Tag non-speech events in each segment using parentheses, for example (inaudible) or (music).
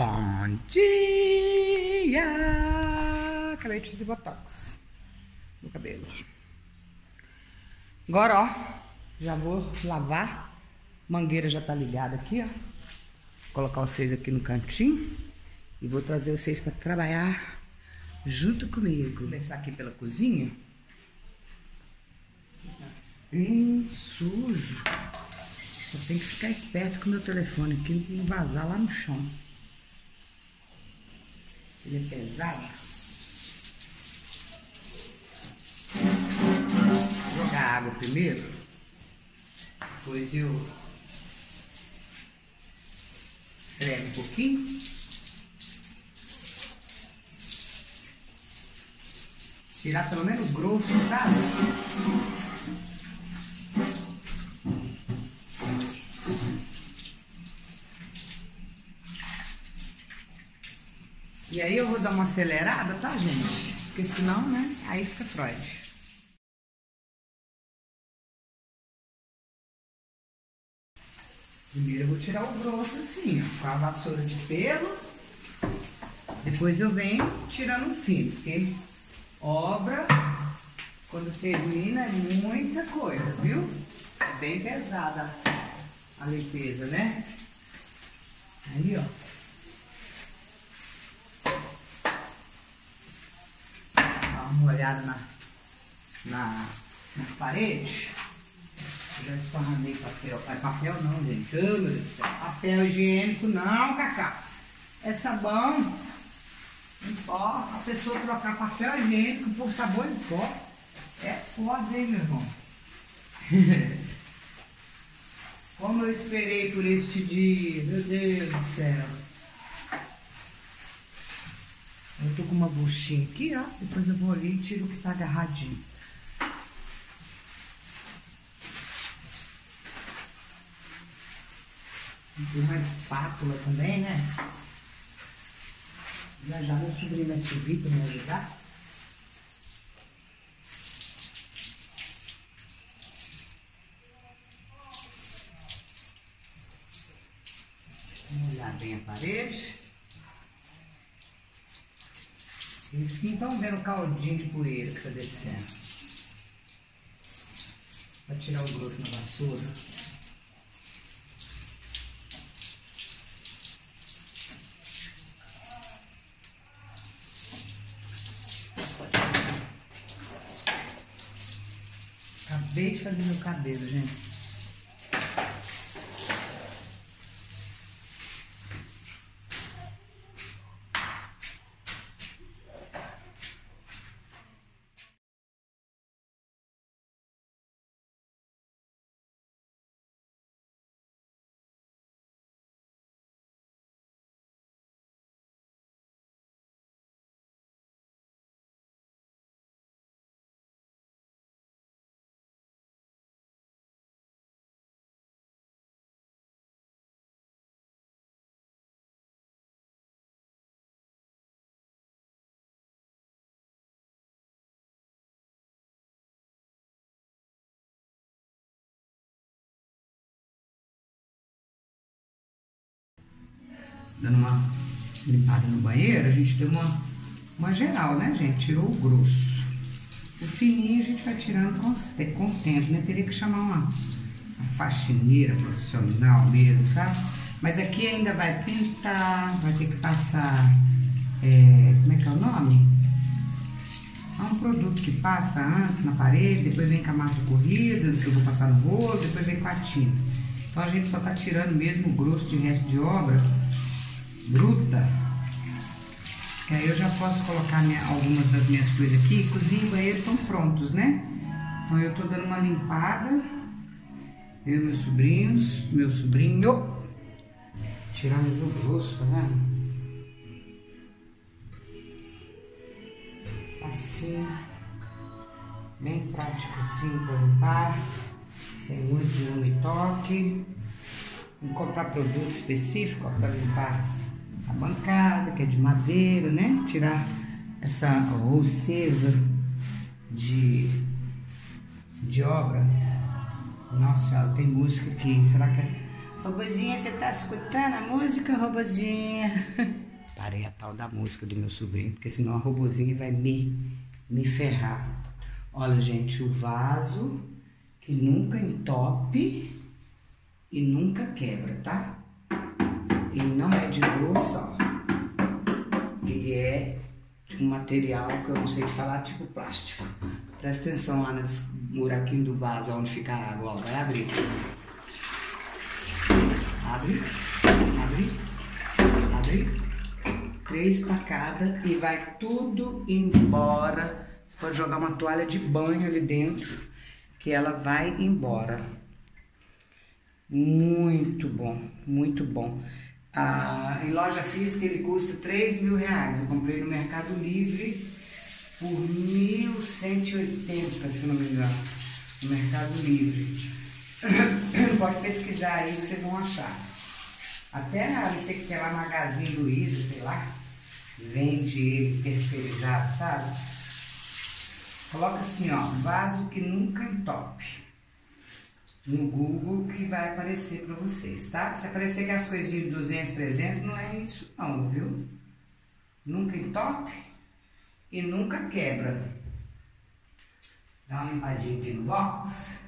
Bom dia! Acabei fazer botox no cabelo. Agora, ó, já vou lavar. Mangueira já tá ligada aqui, ó. Vou colocar vocês aqui no cantinho e vou trazer vocês para trabalhar junto comigo. Vou começar aqui pela cozinha. Bem sujo. Só tem que ficar esperto com o meu telefone aqui, não vazar lá no chão. Ele é pesado. Vou jogar água primeiro. Depois eu esfrego um pouquinho. Tirar pelo menos grosso, sabe? E aí eu vou dar uma acelerada, tá, gente? Porque senão, né, aí fica Freud. Primeiro eu vou tirar o grosso assim, ó, com a vassoura de pelo. Depois eu venho tirando o fino, porque obra, quando termina, é muita coisa, viu? É bem pesada a limpeza, né? Aí, ó. Uma olhada na, na, na parede. já esparramei papel. Ah, papel não, gente. Meu Deus do céu. Papel higiênico não, Cacá. É sabão. Em pó. A pessoa trocar papel higiênico por sabão em pó. É foda, hein, meu irmão? (laughs) Como eu esperei por este dia. Meu Deus do céu. Eu tô com uma buchinha aqui, ó. Depois eu vou ali e tiro o que tá agarradinho. Tem uma espátula também, né? Já já meu sobrinho vai subir pra me ajudar. Vamos olhar bem a parede. Eles estão vendo o caldinho de poeira que está descendo. Para tirar o grosso na vassoura. Acabei de fazer meu cabelo, gente. Dando uma limpada no banheiro, a gente deu uma, uma geral, né, gente? Tirou o grosso. O fininho a gente vai tirando com, com o tempo, né? Teria que chamar uma, uma faxineira profissional mesmo, sabe? Mas aqui ainda vai pintar, vai ter que passar, é, como é que é o nome? Há um produto que passa antes na parede, depois vem com a massa corrida, que eu vou passar no rolo, depois vem com a tinta. Então a gente só tá tirando mesmo o grosso de resto de obra bruta. Que aí eu já posso colocar minha, algumas das minhas coisas aqui. Cozinha e banheiro estão prontos, né? Então eu tô dando uma limpada. Eu e meus sobrinhos, meu sobrinho. Tiramos o grosso, tá vendo? Assim. Bem práticozinho para limpar. Sem muito não me toque. Vou comprar produto específico para limpar a bancada, que é de madeira, né? Tirar essa roceza de, de obra. Nossa, tem música aqui. Será que Robozinha, você tá escutando a música, robozinha? (laughs) Parei a tal da música do meu sobrinho, porque senão a robozinha vai me, me ferrar. Olha, gente, o vaso que nunca entope e nunca quebra, tá? Ele não é de grosso, ó. Ele é de um material que eu não sei te falar, tipo plástico. Presta atenção lá nesse buraquinho do vaso, onde fica a água. Vai abrir. Abre, abre, abre. Três tacadas e vai tudo embora. Você pode jogar uma toalha de banho ali dentro, que ela vai embora. Muito bom, muito bom. Ah, em loja física ele custa 3 mil reais. Eu comprei no Mercado Livre por 1.180, se não me engano. No Mercado Livre. (coughs) Pode pesquisar aí que vocês vão achar. Até na você que lá Magazine Luiza, sei lá, vende ele terceirizado, sabe? Coloca assim, ó, vaso que nunca entope no Google que vai aparecer para vocês, tá? Se aparecer que as coisas de 200, 300, não é isso não, viu? Nunca entope e nunca quebra. Dá uma limpadinha aqui no box.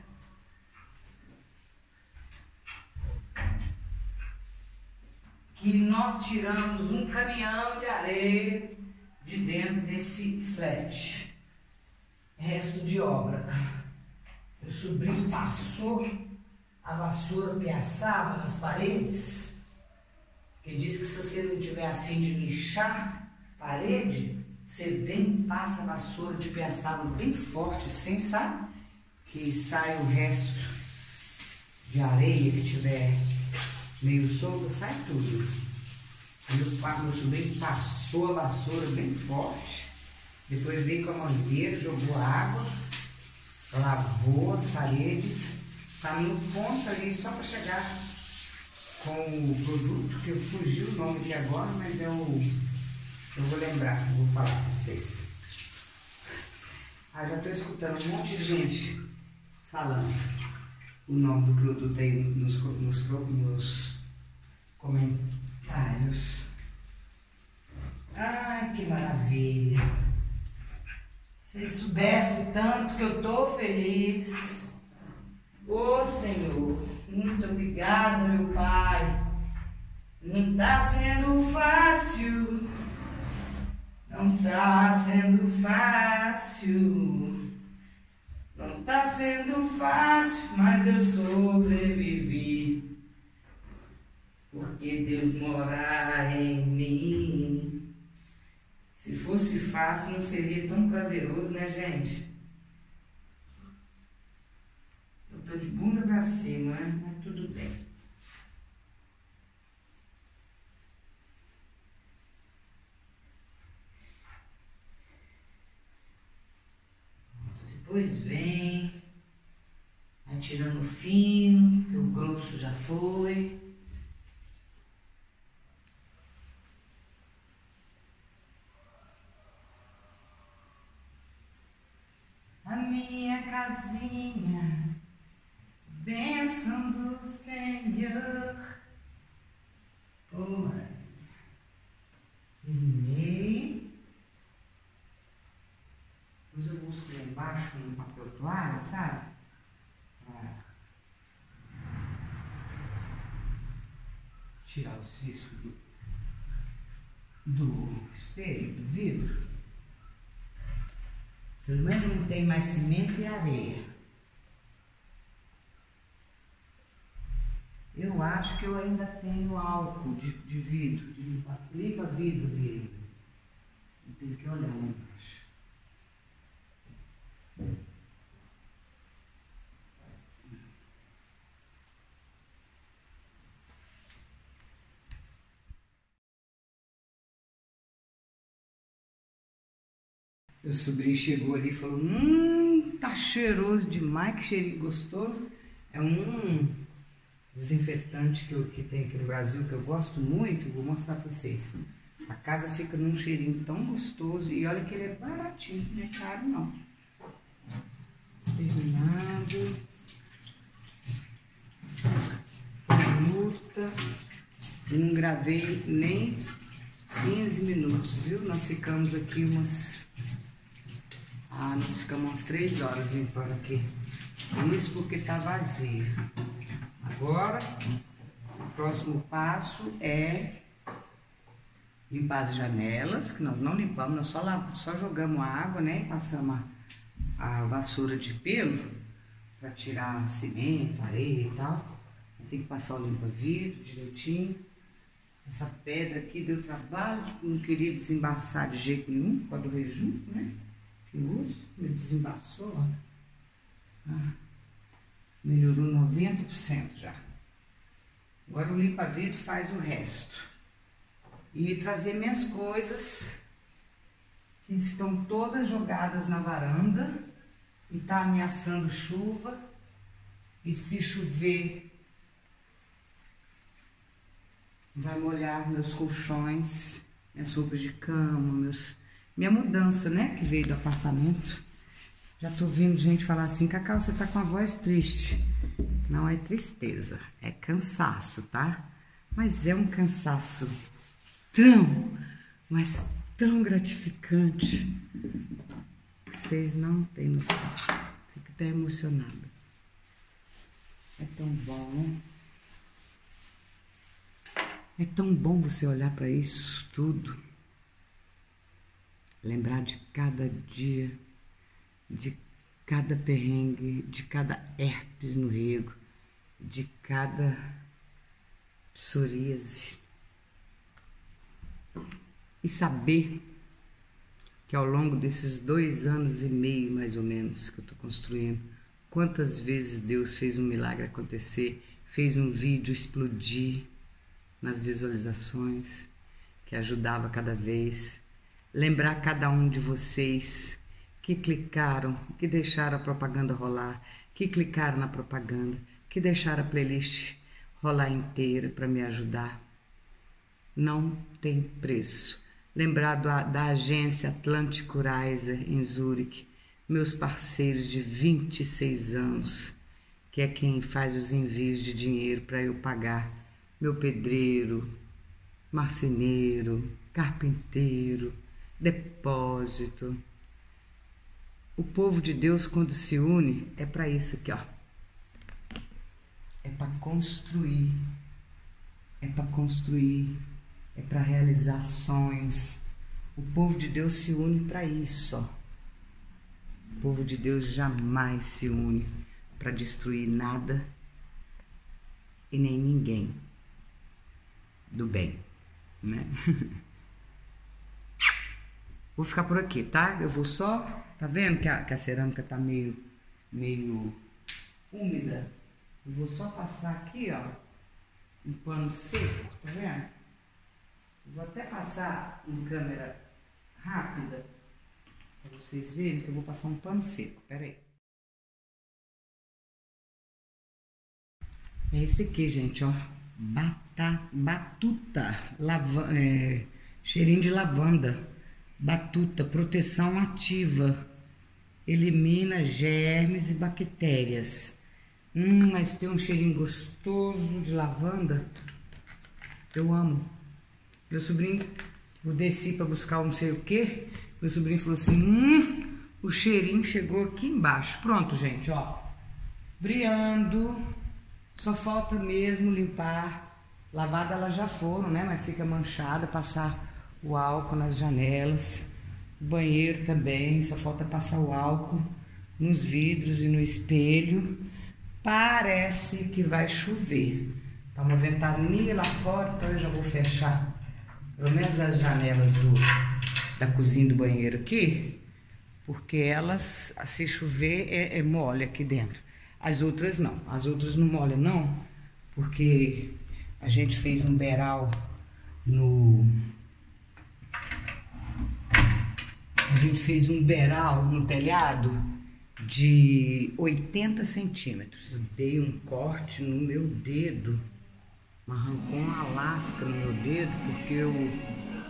Que nós tiramos um caminhão de areia de dentro desse frete. Resto de obra. Meu sobrinho passou a vassoura piaçava nas paredes, que diz que se você não tiver a fim de lixar parede, você vem passa a vassoura de piaçava bem forte assim, sabe? Que sai o resto de areia que tiver meio solta, sai tudo. Meu, meu sobrinho passou a vassoura bem forte, depois veio com a mangueira, jogou água, lavou as paredes, no ponto ali só para chegar com o produto, que eu fugi o nome aqui agora, mas o. Eu vou lembrar, vou falar para vocês. Ah, já estou escutando um monte de gente falando o nome do produto aí nos, nos, nos comentários. Ai, que maravilha! Vocês soubessem o tanto que eu estou feliz. Ô oh, Senhor, muito obrigada, meu Pai. Não está sendo fácil. Não está sendo fácil. Não está sendo fácil, mas eu sobrevivi. Porque Deus mora em mim. Se fosse fácil, não seria tão prazeroso, né, gente? Eu tô de bunda pra cima, né? Mas tudo bem. Depois vem, tirando o fino, que o grosso já foi. casinha, bênção do Senhor. Oh, terminei. Depois eu busco lá embaixo um papel toalha, sabe? Pra tirar o cisco do, do espelho, do vidro. Pelo menos não tem mais cimento e areia. Eu acho que eu ainda tenho álcool de, de vidro, de limpa, limpa vidro dele. Tem que olhar lá embaixo. Meu sobrinho chegou ali e falou: Hum, tá cheiroso demais, que cheirinho gostoso. É um desinfetante que, eu, que tem aqui no Brasil que eu gosto muito. Vou mostrar pra vocês. A casa fica num cheirinho tão gostoso. E olha que ele é baratinho, não é caro não. Terminado. luta. Não gravei nem 15 minutos, viu? Nós ficamos aqui umas... Ah, nós ficamos umas 3 horas limpando aqui. Isso porque tá vazio. Agora, o próximo passo é limpar as janelas, que nós não limpamos, nós só, lá, só jogamos a água, né? E passamos a, a vassoura de pelo para tirar cimento, areia e tal. Tem que passar o limpa-vidro direitinho. Essa pedra aqui deu trabalho, não queria desembaçar de jeito nenhum, por causa do rejunto, né? Que uso, me desembaçou, ó. Ah, melhorou 90% já. Agora o limpa-vidro faz o resto. E trazer minhas coisas que estão todas jogadas na varanda e tá ameaçando chuva. E se chover, vai molhar meus colchões, minhas roupas de cama, meus, minha mudança, né, que veio do apartamento. Já tô vendo gente falar assim, Cacau, você tá com a voz triste. Não é tristeza, é cansaço, tá? Mas é um cansaço tão, mas tão gratificante. Vocês não têm noção. Fico até emocionada. É tão bom. É tão bom você olhar para isso tudo, lembrar de cada dia, de cada perrengue, de cada herpes no rego, de cada psoríase. E saber que ao longo desses dois anos e meio, mais ou menos, que eu estou construindo, quantas vezes Deus fez um milagre acontecer, fez um vídeo explodir, nas visualizações, que ajudava cada vez. Lembrar cada um de vocês que clicaram, que deixaram a propaganda rolar, que clicaram na propaganda, que deixaram a playlist rolar inteira para me ajudar. Não tem preço. Lembrar da, da agência Atlantic Riser em Zurique, meus parceiros de 26 anos, que é quem faz os envios de dinheiro para eu pagar meu pedreiro, marceneiro, carpinteiro, depósito. O povo de Deus, quando se une, é para isso aqui, ó. É para construir, é para construir, é para realizar sonhos. O povo de Deus se une para isso, ó. O povo de Deus jamais se une para destruir nada e nem ninguém do bem, né? (laughs) Vou ficar por aqui, tá? Eu vou só, tá vendo que a, que a cerâmica tá meio, meio úmida? Eu vou só passar aqui, ó, um pano seco, tá vendo? Vou até passar em câmera rápida, pra vocês verem que eu vou passar um pano seco, pera aí. É esse aqui, gente, ó. Bata, batuta, lava, é, cheirinho de lavanda. Batuta, proteção ativa. Elimina germes e bactérias. Hum, mas tem um cheirinho gostoso de lavanda. Eu amo. Meu sobrinho, eu desci para buscar um não sei o que. Meu sobrinho falou assim: hum, o cheirinho chegou aqui embaixo. Pronto, gente, ó. Briando. Só falta mesmo limpar. Lavada elas já foram, né? Mas fica manchada, passar o álcool nas janelas. O banheiro também, só falta passar o álcool nos vidros e no espelho. Parece que vai chover. Tá uma ventania lá fora, então eu já vou fechar pelo menos as janelas do, da cozinha do banheiro aqui, porque elas, se chover, é, é mole aqui dentro. As outras não. As outras não molham não, porque a gente fez um beral no... A gente fez um beral no telhado de 80 centímetros. dei um corte no meu dedo, arrancou uma lasca no meu dedo, porque eu,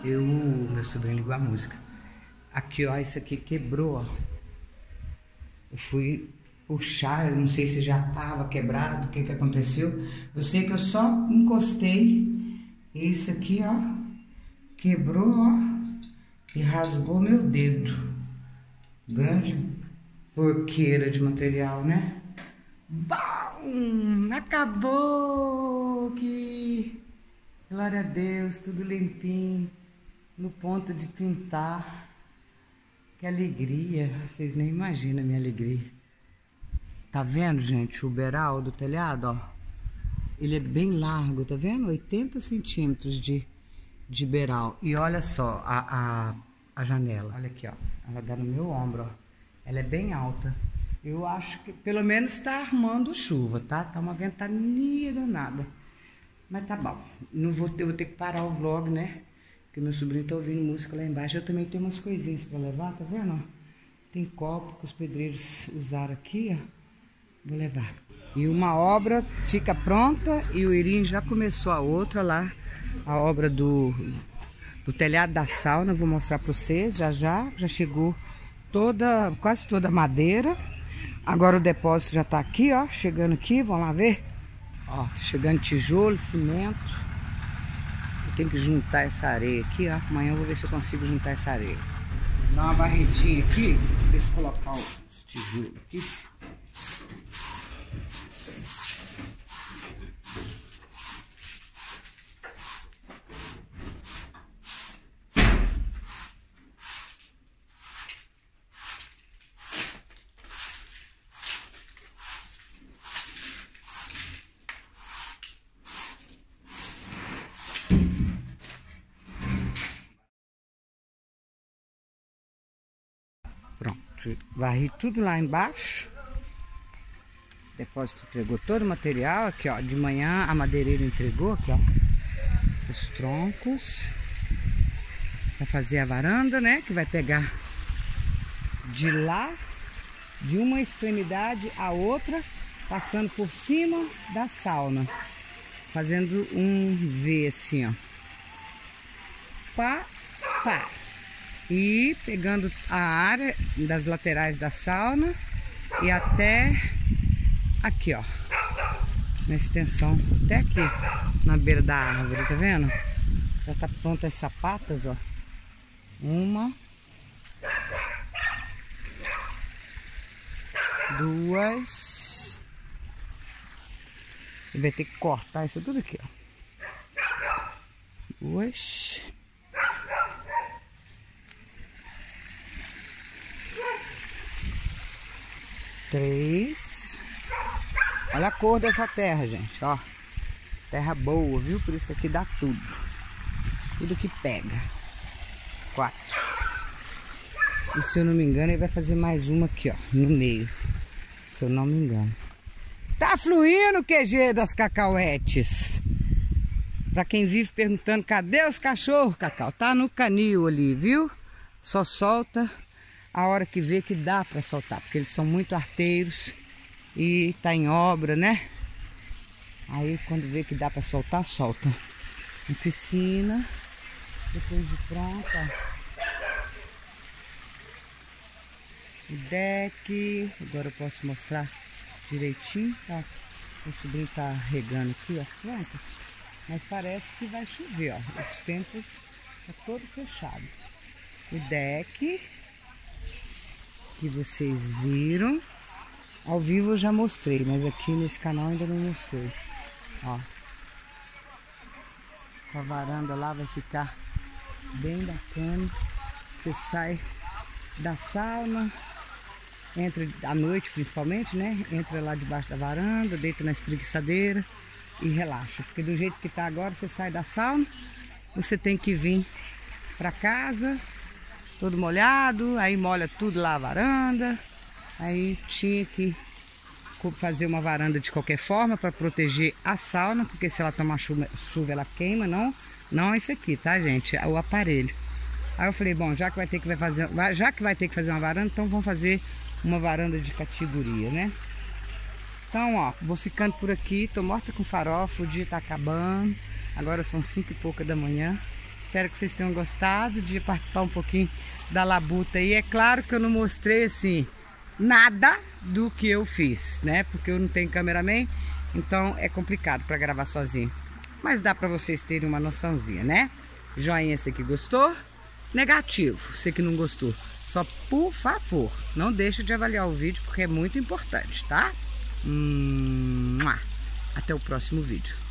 eu meu sobrinho ligou a música. Aqui, ó, isso aqui quebrou, ó. Eu fui puxar, eu não sei se já tava quebrado, o que que aconteceu. Eu sei que eu só encostei isso aqui, ó, quebrou, ó, e rasgou meu dedo. Grande porqueira de material, né? Bom, acabou! Que glória a Deus, tudo limpinho, no ponto de pintar. Que alegria, vocês nem imaginam a minha alegria. Tá vendo, gente, o beral do telhado, ó? Ele é bem largo, tá vendo? 80 centímetros de, de beral. E olha só a, a, a janela, olha aqui, ó. Ela dá no meu ombro, ó. Ela é bem alta. Eu acho que pelo menos está armando chuva, tá? Tá uma ventania danada. Mas tá bom. Não vou, eu vou ter que parar o vlog, né? Porque meu sobrinho tá ouvindo música lá embaixo. Eu também tenho umas coisinhas para levar, tá vendo? Tem copo que os pedreiros usaram aqui, ó. Vou levar. E uma obra fica pronta e o Irim já começou a outra lá. A obra do, do telhado da sauna. Vou mostrar para vocês já já. Já chegou toda, quase toda a madeira. Agora o depósito já tá aqui, ó. Chegando aqui, vamos lá ver. Ó, tá chegando tijolo, cimento. Eu tenho que juntar essa areia aqui, ó. Amanhã eu vou ver se eu consigo juntar essa areia. Dar uma varredinha aqui. Deixa eu colocar os tijolos aqui. Varri tudo lá embaixo. O depósito entregou todo o material. Aqui, ó. De manhã a madeireira entregou aqui, ó. Os troncos. Pra fazer a varanda, né? Que vai pegar de lá, de uma extremidade a outra, passando por cima da sauna. Fazendo um V assim, ó. Pá, pá e pegando a área das laterais da sauna e até aqui, ó, na extensão, até aqui, na beira da árvore, tá vendo? Já tá pronta as sapatas, ó. Uma, duas, vai ter que cortar isso tudo aqui, ó. Duas. Três. Olha a cor dessa terra, gente, ó. Terra boa, viu? Por isso que aqui dá tudo. Tudo que pega. Quatro. E se eu não me engano, ele vai fazer mais uma aqui, ó, no meio. Se eu não me engano. Tá fluindo o QG das cacauetes. Pra quem vive perguntando, cadê os cachorros, Cacau? Tá no canil ali, viu? Só solta a hora que vê que dá para soltar, porque eles são muito arteiros e tá em obra, né? Aí quando vê que dá para soltar, solta. Em piscina, depois de pronta. O deck, agora eu posso mostrar direitinho, tá? O sobrinho tá regando aqui as plantas, mas parece que vai chover, ó. O tempo tá todo fechado. O deck que vocês viram. Ao vivo eu já mostrei, mas aqui nesse canal ainda não mostrei. Ó. A varanda lá vai ficar bem bacana. Você sai da sauna, entra à noite principalmente, né? Entra lá debaixo da varanda, deita na espreguiçadeira e relaxa. Porque do jeito que tá agora, você sai da sauna, você tem que vir para casa, todo molhado, aí molha tudo lá a varanda. Aí tinha que fazer uma varanda de qualquer forma para proteger a sauna, porque se ela tomar chuva, chuva ela queima, não, não esse aqui, tá, gente? É o aparelho. Aí eu falei, bom, já que vai ter que fazer, já que vai ter que fazer uma varanda, então vamos fazer uma varanda de categoria, né? Então, ó, vou ficando por aqui, tô morta com farofa, o dia tá acabando. Agora são cinco e pouca da manhã. Espero que vocês tenham gostado de participar um pouquinho da labuta. E é claro que eu não mostrei assim nada do que eu fiz, né? Porque eu não tenho cameraman, então é complicado para gravar sozinho. Mas dá para vocês terem uma noçãozinha, né? Joinha se que gostou, negativo se que não gostou. Só por favor, não deixe de avaliar o vídeo porque é muito importante, tá? Hum, até o próximo vídeo.